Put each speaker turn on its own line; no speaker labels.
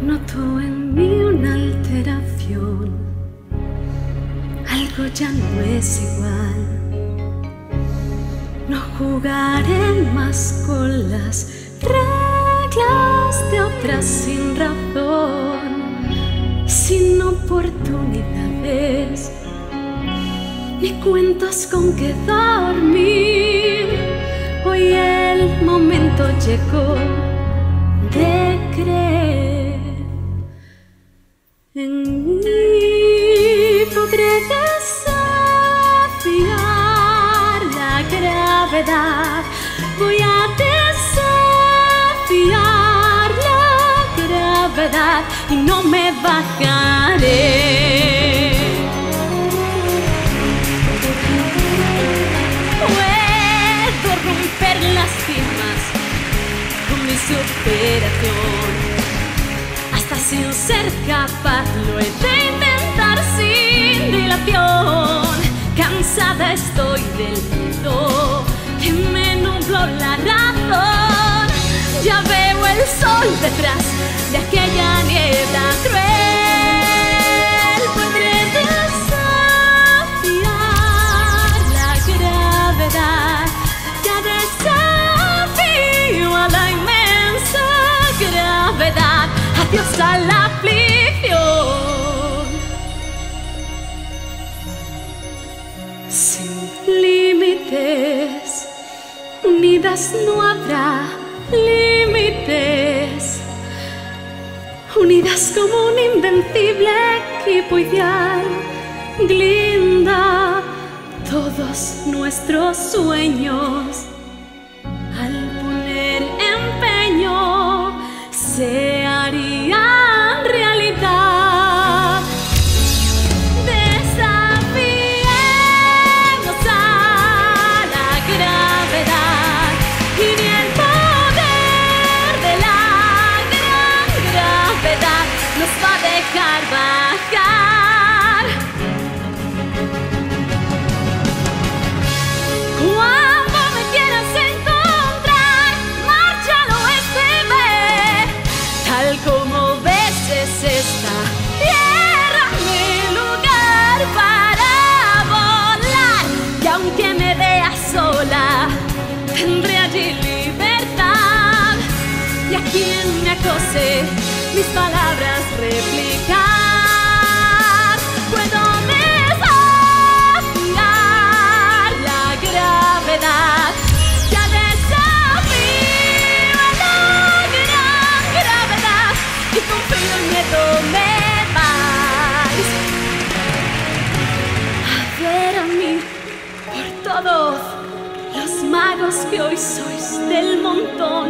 Noto en mí una alteración, algo ya no es igual. No jugaré más con las reglas de otras sin razón, sin oportunidades, ni cuentas con que dormir. Hoy el momento llegó de en mí. Podré desafiar la gravedad. Voy a desafiar la gravedad y no me bajaré. Puedo romper las firmas con mi superación. Sin ser capaz lo he de intentar sin dilación. Cansada estoy del miedo que me nubló la razón. Ya veo el sol detrás de aquella niebla cruel. Sin límites, unidas no habrá límites. Unidas como un invencible equipo ideal, glinda todos nuestros sueños. Quien me acose, mis palabras replicar. Puedo desafiar la gravedad. Ya desafío la gran gravedad y confío en miedo me vais a ver a mí por todos los magos que hoy sois del montón.